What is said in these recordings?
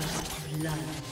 First blood.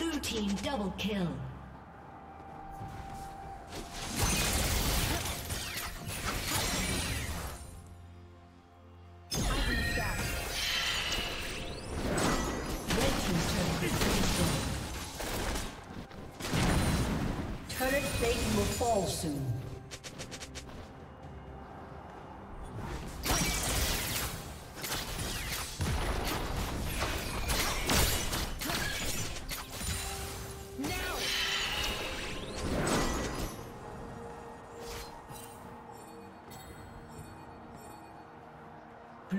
Blue team double kill. Turret plate will fall soon.